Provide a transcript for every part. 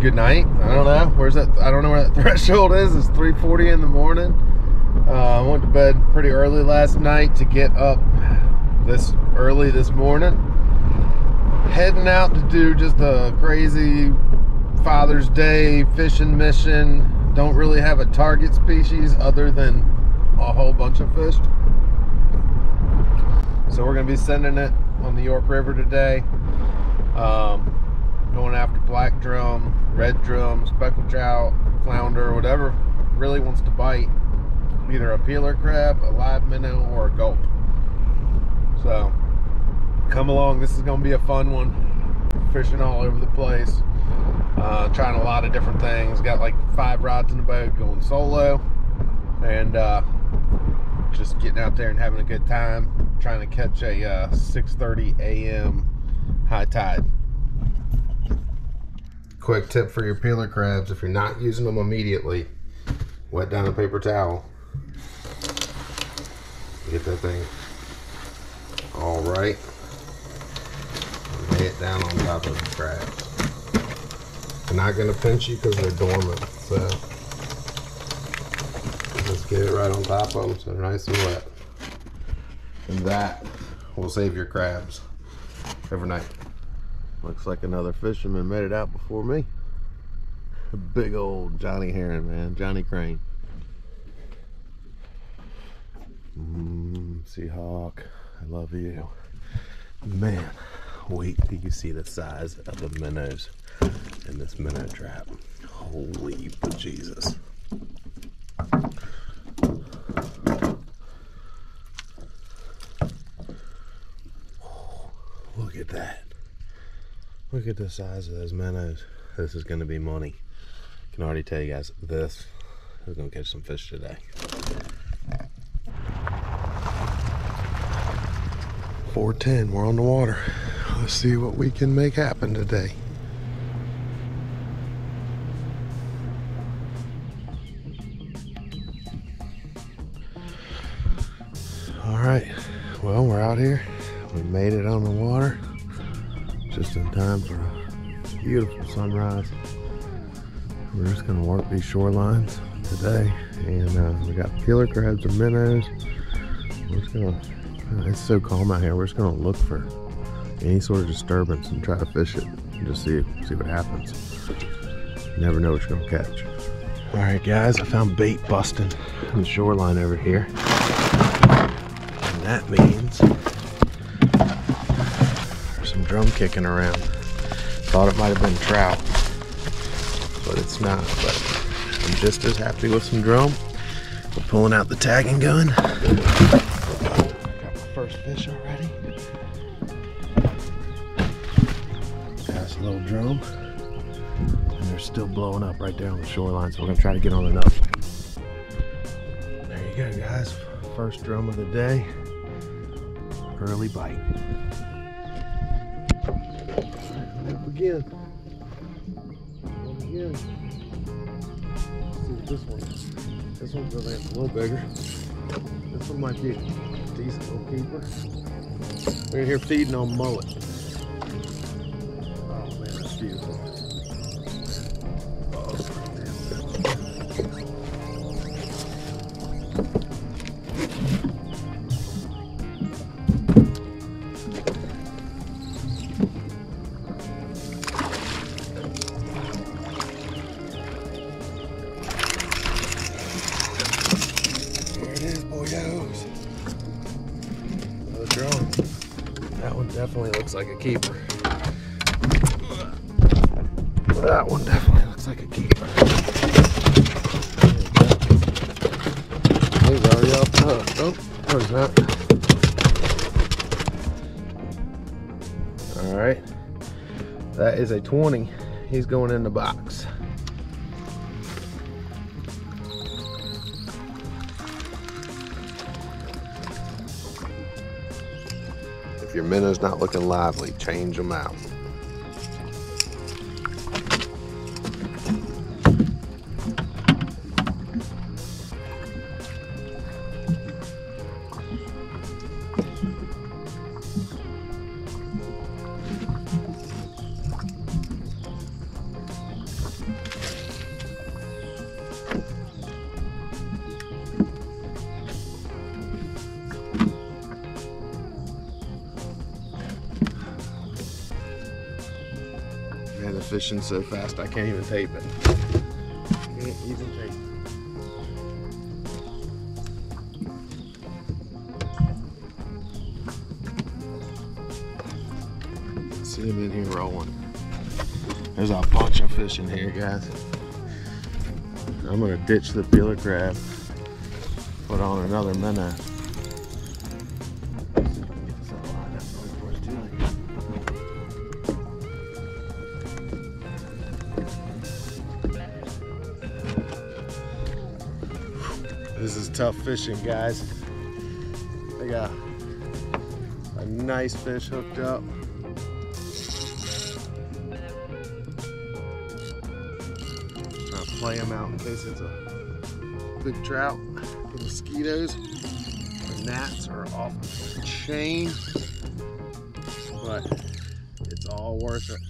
good night. I don't know. Where's that? I don't know where that threshold is. It's 3:40 in the morning. Uh, I went to bed pretty early last night to get up this early this morning. Heading out to do just a crazy Father's Day fishing mission. Don't really have a target species other than a whole bunch of fish. So we're going to be sending it on the York River today. Um, going after black drum, red drum, speckled trout, flounder, whatever really wants to bite. Either a peeler crab, a live minnow, or a gulp. So come along. This is going to be a fun one. Fishing all over the place. Uh, trying a lot of different things. Got like five rods in the boat going solo. And uh, just getting out there and having a good time. Trying to catch a uh, 6.30 a.m. high tide. Quick tip for your peeler crabs. If you're not using them immediately, wet down a paper towel. Get that thing all right. Lay it down on top of the crabs. They're not gonna pinch you because they're dormant. So just get it right on top of them so they're nice and wet. And that will save your crabs every night. Looks like another fisherman made it out before me. Big old Johnny Herring, man. Johnny Crane. Mm, Seahawk, I love you. Man, wait till you see the size of the minnows in this minnow trap. Holy Jesus. Look at that. Look at the size of those minnows. This is going to be money. I can already tell you guys, this is going to catch some fish today. 410, we're on the water. Let's see what we can make happen today. All right, well, we're out here. We made it on the water just in time for a beautiful sunrise. We're just gonna work these shorelines today, and uh, we got peeler crabs and minnows. We're just gonna it's so calm out here. We're just gonna look for any sort of disturbance and try to fish it and just see see what happens. You never know what you're gonna catch. All right, guys, I found bait busting on the shoreline over here, and that means drum kicking around. Thought it might have been trout, but it's not. But I'm just as happy with some drum. We're pulling out the tagging gun Got my first fish already. A little drum. And they're still blowing up right there on the shoreline, so we're gonna try to get on enough. There you go, guys. First drum of the day. Early bite. Again. Again. Let's see this one is. This one's really a little bigger. This one might be a decent little keeper. We're in here feeding on mullet. Oh man, that's beautiful. Looks like a keeper. That one definitely looks like a keeper. He's already off the hook. Oh, there's that. All right. That is a 20. He's going in the box. If your minnow's not looking lively, change them out. Fishing so fast I can't even tape it. Can't even tape it. See him in here rolling. There's a bunch of fish in here, guys. I'm gonna ditch the peeler crab, put on another minnow. This is tough fishing, guys. I got a nice fish hooked up. To play him out in case it's a big trout. The mosquitoes, the gnats are off the chain, but it's all worth it.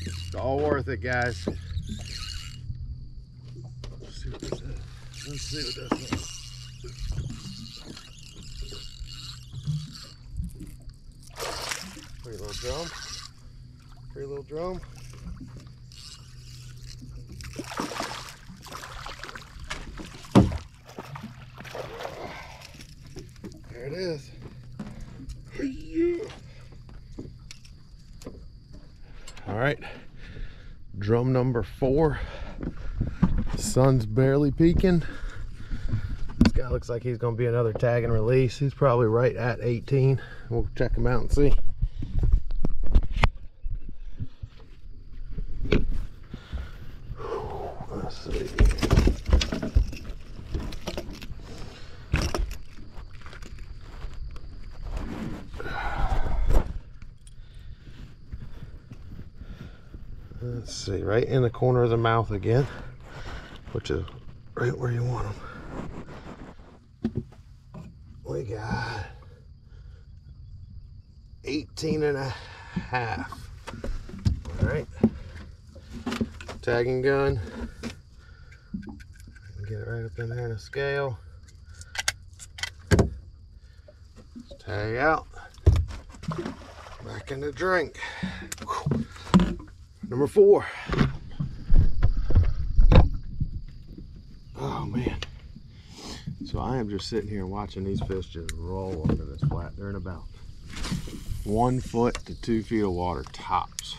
It's all worth it, guys. Let's see what this is. Let's see what this is. Pretty little drum. Pretty little drum. There it is. All right. Drum number four. Sun's barely peaking. This guy looks like he's gonna be another tag and release. He's probably right at 18. We'll check him out and see. Let's see. Let's see, right in the corner of the mouth again, which right where you want them. We got 18 and a half. All right. Tagging gun. Get it right up in there in a scale. Tag out. Back in the drink. Number four. Oh man. So I am just sitting here watching these fish just roll under this flat. They're in about one foot to two feet of water tops.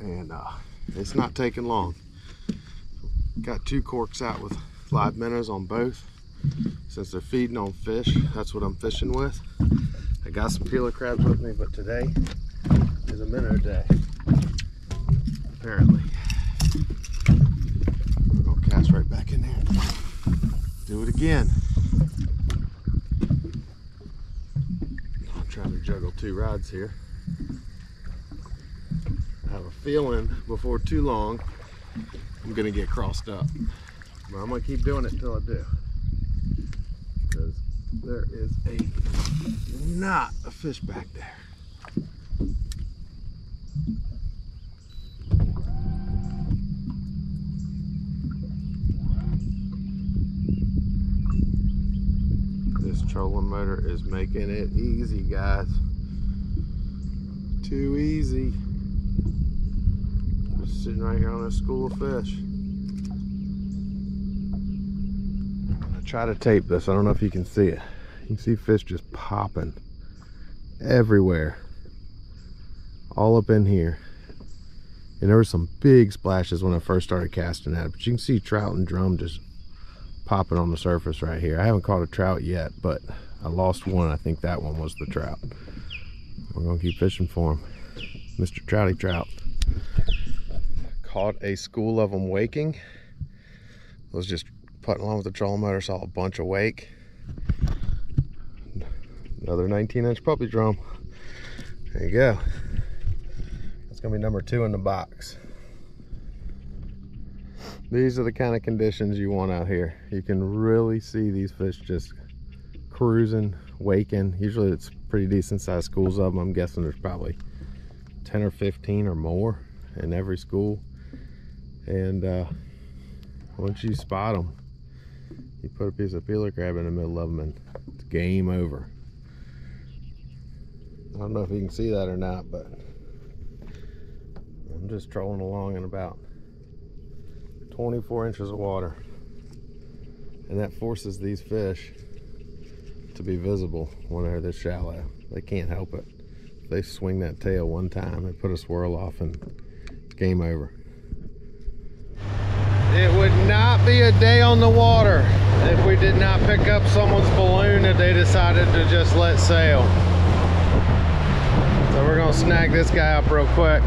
And uh, it's not taking long. Got two corks out with live minnows on both. Since they're feeding on fish, that's what I'm fishing with. I got some peeler crabs with me, but today is a minnow day apparently. Cast right back in there. Do it again. I'm trying to juggle two rods here. I have a feeling before too long I'm gonna get crossed up. But I'm gonna keep doing it until I do. Because there is a not a fish back there. This trolling motor is making it easy, guys. Too easy. Just sitting right here on a school of fish. I try to tape this. I don't know if you can see it. You can see fish just popping everywhere. All up in here. And there were some big splashes when I first started casting at it. But you can see trout and drum just popping on the surface right here. I haven't caught a trout yet, but I lost one. I think that one was the trout. We're gonna keep fishing for him. Mr. Trouty Trout. Caught a school of them waking. Was just putting along with the trolling motor, saw a bunch of wake. Another 19 inch puppy drum. There you go. That's gonna be number two in the box these are the kind of conditions you want out here. You can really see these fish just cruising waking. Usually it's pretty decent sized schools of them i'm guessing there's probably 10 or 15 or more in every school. And uh, once you spot them you put a piece of peeler crab in the middle of them and it's game over. I don't know if you can see that or not but I'm just trolling along in about 24 inches of water. And that forces these fish to be visible when they're this shallow. They can't help it. They swing that tail one time, they put a swirl off and game over. It would not be a day on the water if we did not pick up someone's balloon that they decided to just let sail. So we're gonna snag this guy up real quick.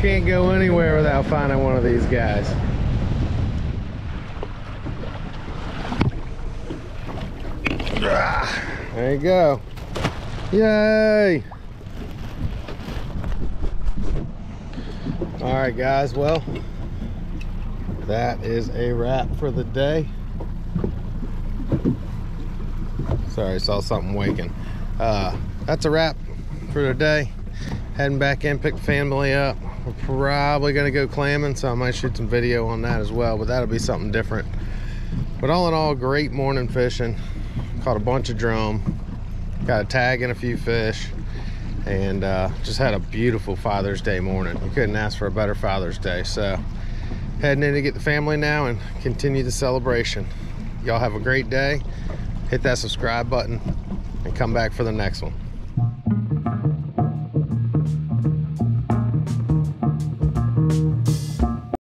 Can't go anywhere without finding one of these guys. There you go. Yay! All right, guys. Well, that is a wrap for the day. Sorry, saw something waking. Uh, that's a wrap for the day. Heading back in, pick family up. We're probably gonna go clamming, so I might shoot some video on that as well, but that'll be something different. But all in all, great morning fishing. Caught a bunch of drum. Got a tag and a few fish. And uh, just had a beautiful Father's Day morning. You couldn't ask for a better Father's Day. So heading in to get the family now and continue the celebration. Y'all have a great day. Hit that subscribe button and come back for the next one.